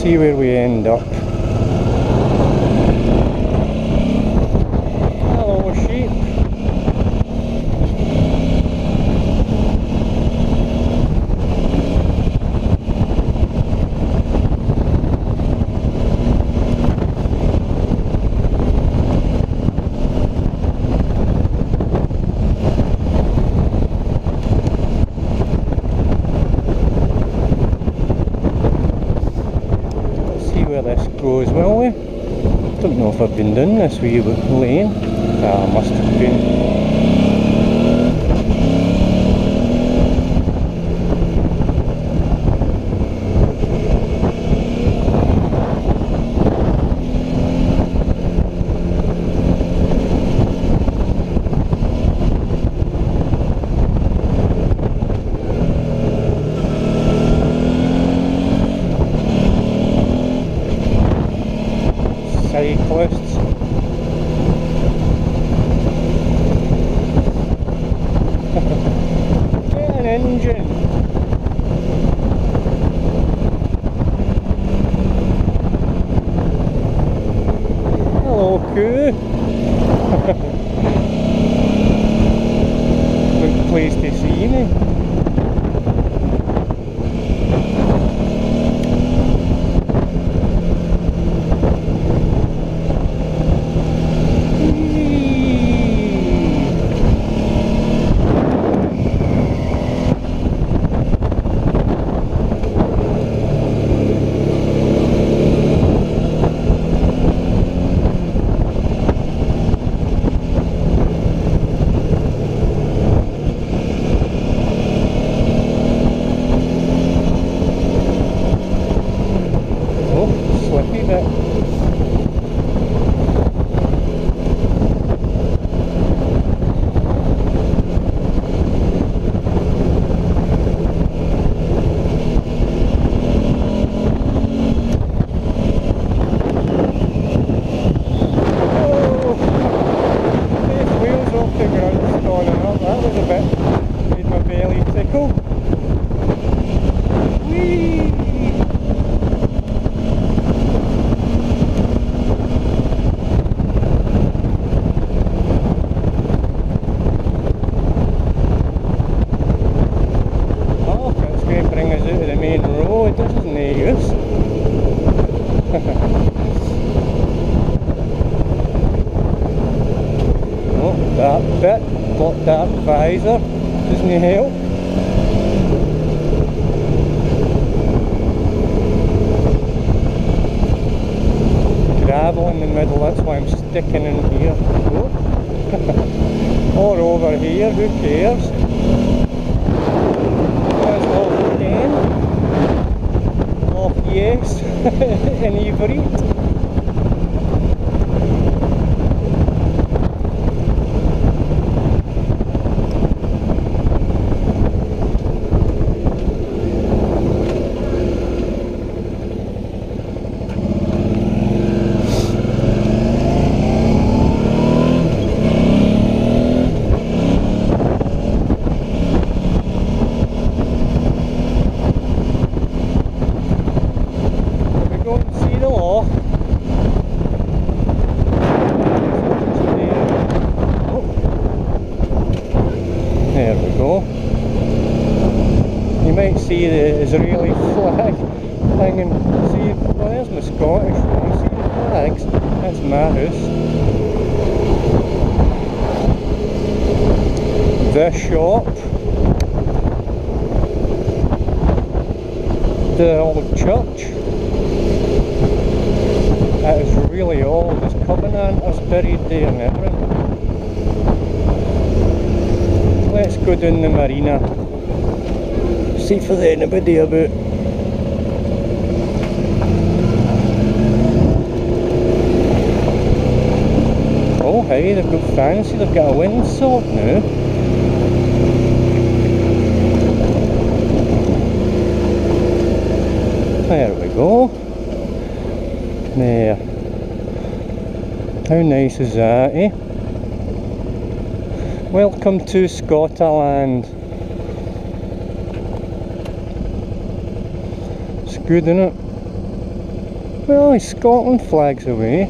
see where we end up. Hello, sheep. Let's see where this goes, will we? Don't know if I've been doing this wee lane. Ah, must have been. Thank you. That visor. Doesn't help. Gravel in the middle, that's why I'm sticking in here. Or over here, who cares? That's again. Off yes. in Ivrit. We go and see the law. There we go. You might see the Israeli flag hanging. See, well, there's my Scottish one. See the flags? That's my house. The shop. The old church. That is really old. There's Covenanters buried there and everything. Let's go down the marina. See there's anybody about. Oh hey, they've got fancy, they've got a windsock now. There we go. There. How nice is that, eh? Welcome to Scotland. Good, isn't it? Well, Scotland flags away.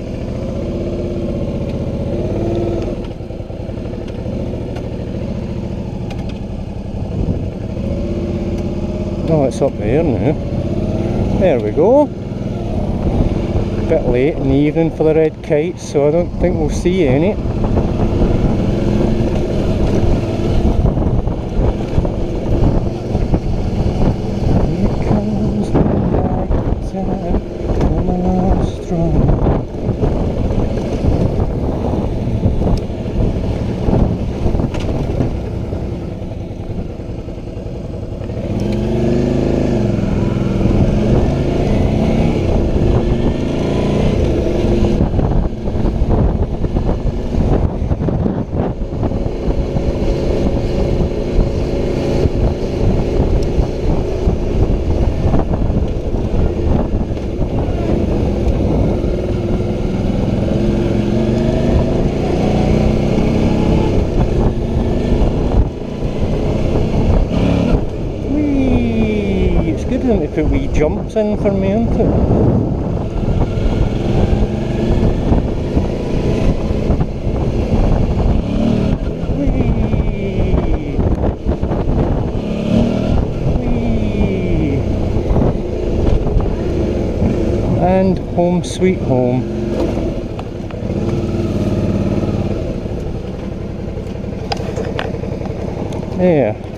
Oh, it's up there now. There we go. A bit late in the evening for the red kites, so I don't think we'll see any. Here comes the night time, coming on strong. Whee! It's good isn't it, to put wee jumps in for me, isn't it? And home sweet home. There.